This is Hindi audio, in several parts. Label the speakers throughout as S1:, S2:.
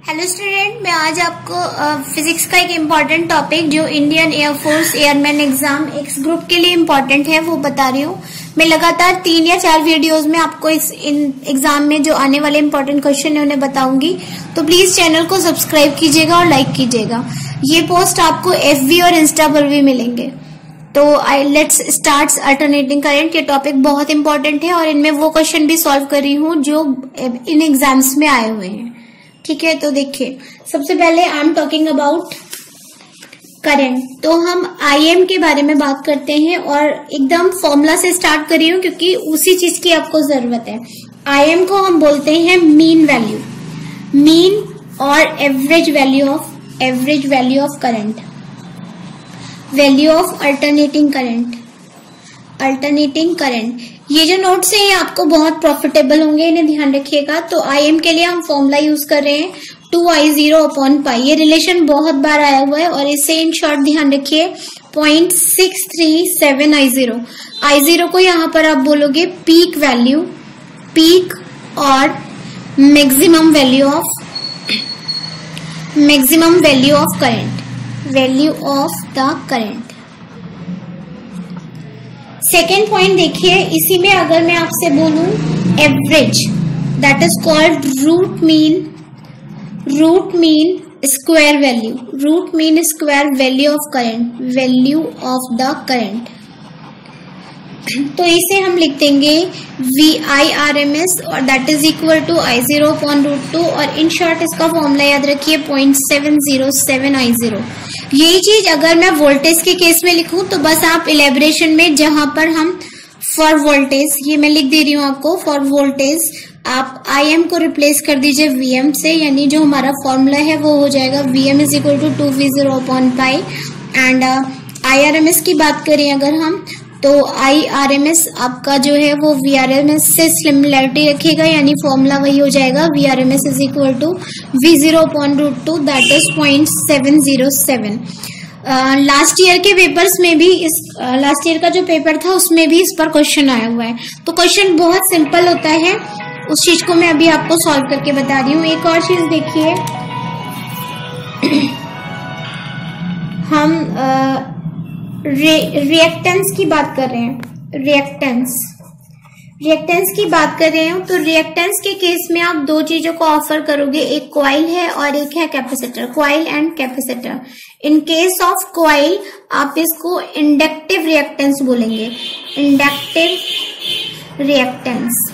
S1: हेलो स्टूडेंट मैं आज आपको फिजिक्स का एक इंपॉर्टेंट टॉपिक जो Indian air force airman exam X group के लिए इंपॉर्टेंट है, वो बता रही हूँ। मैं लगातार तीन या चार वीडियोस में आपको इस, इन एग्ज़ाम में जो आने वाले इम्पोर्टेंट क्वेश्चन है उन्हें बताऊँगी। तो प्लीज़ चैनल को सब्सक्राइब कीजिएगा और लाइक कीजिएगा। ये पोस्ट आपको एफ़ और इंस्टा पर भी मिलेंगे। तो I let's start alternating current ये टॉपिक बहुत इंपॉर्टेंट है और इनमें वो क्वेश्चन भी सॉल्व कर रही हूँ जो इन एग्ज़ाम्स में आए हुए हैं। ठीक है तो देखिए, सबसे पहले I am talking about current तो हम आईएम के बारे में बात करते हैं और एकदम फॉर्मूला से स्टार्ट कर रही हूँ क्योंकि उसी चीज़ की आपको ज़रूरत है। आई को हम बोलते हैं मीन वैल्यू मीन और average value of average value of current value of alternating current alternating current ये जो नोट्स हैं, ये आपको बहुत प्रॉफिटेबल होंगे, इन्हें ध्यान रखिएगा। तो आई एम के लिए हम फॉर्मूला यूज़ कर रहे हैं two I zero upon pi ये रिलेशन बहुत बार आया हुआ है और इसे इन शॉर्ट ध्यान रखिए point six three seven I zero I zero को यहाँ पर आप बोलोगे पीक वैल्यू पीक और maximum value of maximum value of current value of the current second point देखिए, इसी में अगर मैं आपसे बोलूँ average that is called root mean root mean square value root mean square value of current value of the current तो इसे हम लिख देंगे V I R M S और that is equal to I zero upon root two और इन शॉर्ट इसका फॉर्मूला याद रखिए point seven zero seven I zero यही चीज़ अगर मैं वोल्टेज के केस में लिखूं तो बस आप इलेबरेशन में जहाँ पर हम फॉर वोल्टेज ये मैं लिख दे रही हूँ आपको फॉर वोल्टेज आप आई एम को रिप्लेस कर दीजिए वी एम से, यानी जो हमारा फॉर्मूला है वो हो जाएगा V M is equal to two V zero upon pi and I R M S की बात करें अगर हम तो आई आर एम एस आपका जो है वो वी आर एम एस से सिमिलरिटी रखेगा यानी फॉर्मूला वही हो जाएगा V R M S is equal to V zero upon root two that is point seven zero seven last year के पेपर्स में भी इस लास्ट uh, ईयर का जो पेपर था उसमें भी इस पर क्वेश्चन आया हुआ है। तो क्वेश्चन बहुत सिंपल होता है। उस चीज़ को मैं अभी आपको सॉल्व करके बता रही हूँ। एक और चीज़ देखिए। हम uh, रिएक्टेंस की बात कर रहे हैं। रिएक्टेंस रिएक्टेंस की बात कर रहे हैं तो रिएक्टेंस के केस में आप दो चीज़ों को ऑफ़र करोगे। एक क्वाइल है और एक है capacitor coil and capacitor in case of coil आप इसको इंडक्टिव रिएक्टेंस बोलेंगे। इंडक्टिव रिएक्टेंस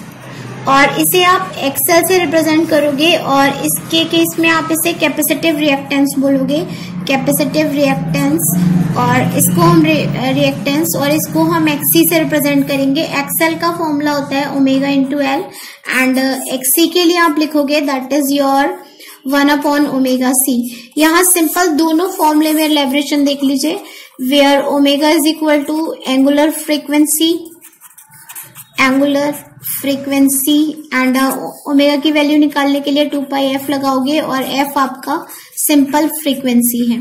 S1: और इसे आप एक्सेल से रिप्रेजेंट करोगे और इसके केस में आप इसे कैपेसिटिव रिएक्टेंस बोलोगे। कैपेसिटिव रिएक्टेंस और इसको हम रिएक्टेंस और इसको हम एक्सी से रिप्रेजेंट करेंगे। एक्सएल का फॉर्मूला होता है omega into L and X C के लिए आप लिखोगे that is your one upon omega C यहाँ सिंपल दोनों फॉर्मूले में लेवरेशन देख लीजिए। Where omega is equal to angular frequency angular frequency and omega की वैल्यू निकालने के लिए टू पाई एफ़ लगाओगे और एफ़ आपका सिंपल फ्रीक्वेंसी है।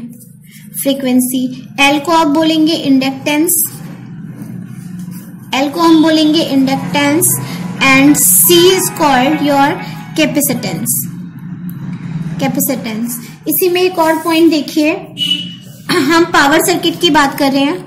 S1: फ्रीक्वेंसी एल को आप बोलेंगे इंडक्टेंस एल को हम बोलेंगे inductance and C is called your capacitance capacitance इसी में एक और पॉइंट देखिए। हम पावर सर्किट की बात कर रहे हैं।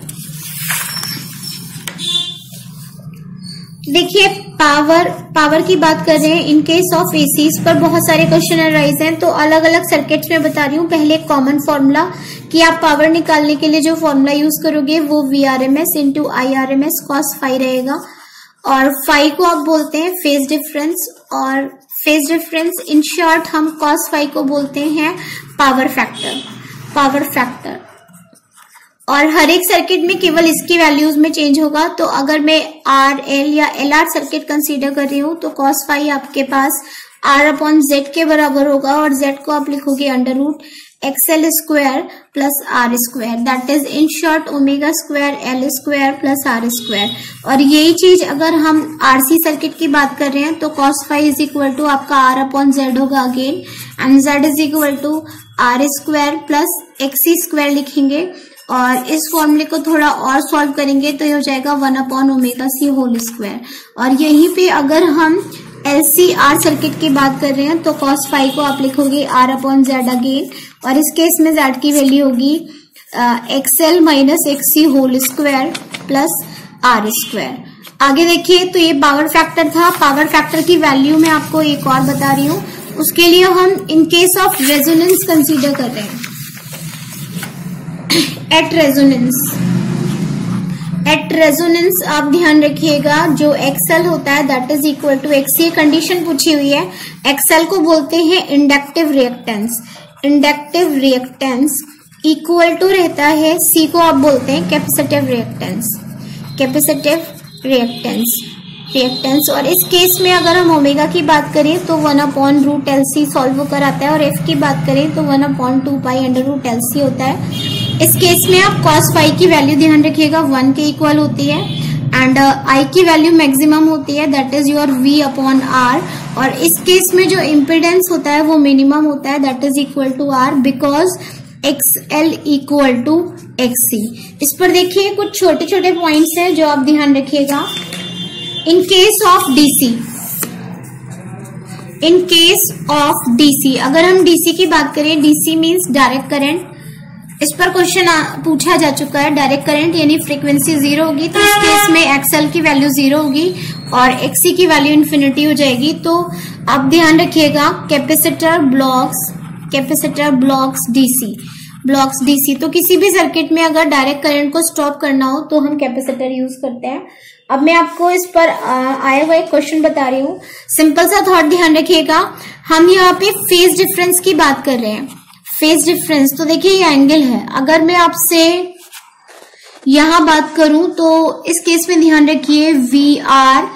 S1: देखिए पावर पावर की बात कर रहे हैं। इन केस ऑफ़ एसी इस पर बहुत सारे क्वेश्चन राइज हैं तो अलग अलग सर्किट्स में बता रही हूँ। पहले कॉमन फॉर्मूला कि आप पावर निकालने के लिए जो फॉर्मूला यूज़ करोगे, वो V R M S into I R M S cos phi रहेगा। और फाइव को आप बोलते हैं फ़ेज़ डिफरेंस और फ़ेज़ डिफरेंस इन शॉर्ट हम कॉस फाइव को बोलते हैं पावर फैक्टर पावर फैक्टर और हर एक सर्किट में केवल इसकी वैल्यूज़ में चेंज होगा तो अगर मैं आर एल या एल आर सर्किट कंसीडर कर रही हूँ तो कॉस फाइव आपके पास आर अपॉन जेड के बराबर होगा और जेड को आप लिखोगे under root X L square plus R square that is in short omega square L square plus R square और यही चीज़ अगर हम आरसी सर्किट की बात कर रहे हैं तो cos phi is equal to आपका आर अपॉन जेड होगा again and Z is equal to R square plus X C square लिखेंगे. और इस फॉर्मूले को थोड़ा और सॉल्व करेंगे तो ये हो जाएगा one upon omega C whole square और यहीं पे अगर हम एल सी आर सर्किट की बात कर रहे हैं तो कॉस फाइव को आप लिखोगे आर अपॉन जेड अगेन और इस केस में जेड की वैल्यू होगी X L minus X C whole square plus R square आगे देखिए तो ये पावर फैक्टर था। पावर फैक्टर की वैल्यू मैं आपको एक और बता रही हूँ। उसके लिए हम in case of resonance consider कर रहे हैं। एट रेजोनेंस एट रेजोनेंस आप ध्यान रखिएगा, जो एक्सएल होता है that is equal to X ये कंडीशन पूछी हुई है। एक्सएल को बोलते हैं inductive reactance inductive reactance equal to रहता है सी को आप बोलते हैं capacitive reactance capacitive reactance reactance और इस केस में अगर हम ओमेगा की बात करें तो one upon root L C solve कर आता है, और एफ़ की बात करें तो one upon two pi under root L C होता है। इस केस में आप कॉस फाइव की वैल्यू ध्यान रखिएगा वन के इक्वल होती है एंड आई uh, की वैल्यू मैक्सिमम होती है that is your V upon R और इस केस में जो इम्पिडेंस होता है वो मिनिमम होता है that is equal to R because X L equal to X C इस पर देखिए कुछ छोटे छोटे पॉइंट्स हैं जो आप ध्यान रखिएगा। In case of DC in case of DC अगर हम डीसी की बात करें डीसी मीन्स डायरेक्ट करंट इस पर क्वेश्चन पूछा जा चुका है डायरेक्ट करंट यानी फ्रीक्वेंसी ज़ीरो होगी तो इस केस में एक्सएल की वैल्यू ज़ीरो होगी और एक्सी की वैल्यू इन्फिनिटी हो जाएगी। तो आप ध्यान रखिएगा capacitor blocks capacitor blocks DC blocks DC तो किसी भी सर्किट में अगर डायरेक्ट करंट को स्टॉप करना हो तो हम कैपेसिटर यूज़ करते हैं। अब मैं आपको इस पर आया हुआ एक क्वेश्चन बता रही हूँ। सिंपल सा थॉट ध्यान रखिएगा, हम यहाँ पे फ़ेज़ डिफरेंस की बात कर रहे हैं। फ़ेज़ डिफरेंस तो देखिए ये एंगल है। अगर मैं आपसे यहाँ बात करूँ तो इस केस में ध्यान रखिए V R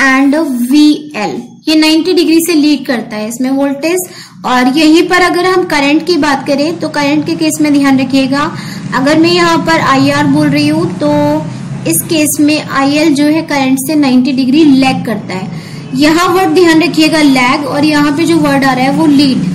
S1: and V L ये 90 डिग्री से लीड करता है इसमें वोल्टेज और यहीं पर अगर हम करंट की बात करें तो करंट के केस में ध्यान रखिएगा। अगर मैं यहाँ पर आई आर बोल रही हूँ तो इस केस में आई एल जो है करंट से 90 डिग्री लैग करता है। यहाँ वर्ड ध्यान रखिएगा लैग और यहाँ पे जो वर्ड आ रहा है वो लीड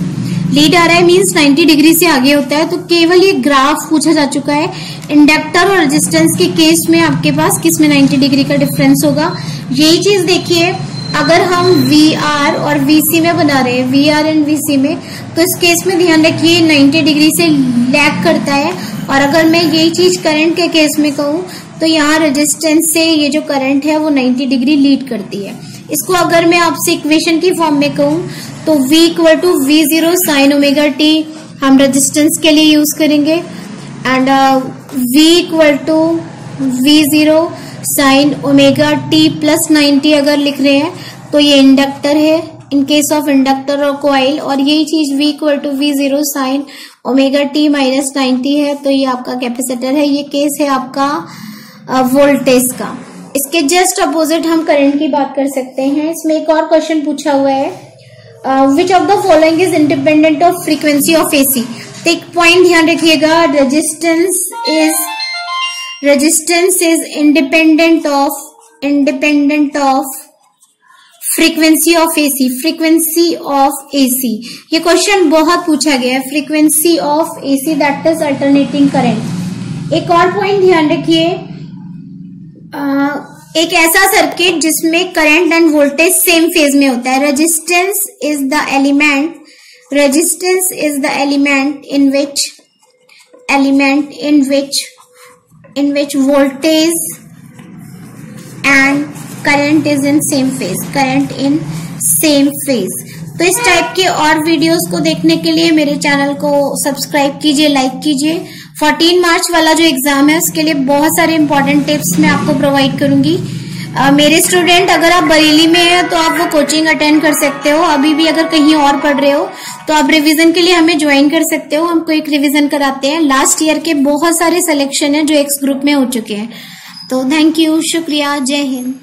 S1: लीड आ रहा है मीन्स 90 डिग्री से आगे होता है तो केवल ये ग्राफ पूछा जा चुका है। इंडक्टर और रेजिस्टेंस के केस में आपके पास किसमें 90 डिग्री का डिफरेंस होगा? यही चीज़ देखिए, अगर हम वी आर और वीसी में बना रहे हैं वी आर एंड वीसी में तो इस केस में ध्यान रखिए 90 डिग्री से लैग करता है। और अगर मैं यही चीज़ करंट के केस में कहूँ तो यहाँ रेजिस्टेंस से ये जो करंट है, वो 90 डिग्री लीड करती है। इसको अगर मैं आपसे इक्वेशन की फॉर्म में कहूँ तो V equal to V zero sine omega T हम रेजिस्टेंस के लिए यूज़ करेंगे. And V equal to V zero sine omega T plus ninety अगर लिख रहे हैं तो ये इंडक्टर है. इन केस ऑफ़ इंडक्टर और कोयल और यही चीज़ V equal to V zero sine omega T minus ninety है तो ये आपका कैपेसिटर है. ये केस है आपका वोल्टेज uh, का. इसके जस्ट अपोजिट हम करंट की बात कर सकते हैं। इसमें एक और क्वेश्चन पूछा हुआ है। Which of the following is independent of frequency of AC तो एक पॉइंट ध्यान रखिएगा। Resistance is resistance is independent of independent of frequency of AC frequency of AC ये क्वेश्चन बहुत पूछा गया है। Frequency of AC that is alternating current एक और पॉइंट ध्यान रखिए। एक ऐसा सर्किट जिसमें current and voltage same phase में होता है। Resistance is the element resistance is the element in which element in which in which voltage and current is in same phase current in same phase तो इस टाइप के और वीडियोस को देखने के लिए मेरे चैनल को सब्सक्राइब कीजिए लाइक कीजिए। 14 मार्च वाला जो एग्ज़ाम है उसके लिए बहुत सारे इंपॉर्टेंट टिप्स मैं आपको प्रोवाइड करूँगी। Uh, मेरे स्टूडेंट अगर आप बरेली में हैं तो आप वो कोचिंग अटेंड कर सकते हो। अभी भी अगर कहीं और पढ़ रहे हो तो आप रिवीजन के लिए हमें ज्वाइन कर सकते हो। हमको एक रिवीजन कराते हैं। लास्ट ईयर के बहुत सारे सिलेक्शन है जो एक्स ग्रुप में हो चुके हैं। तो थैंक यू शुक्रिया जय हिंद।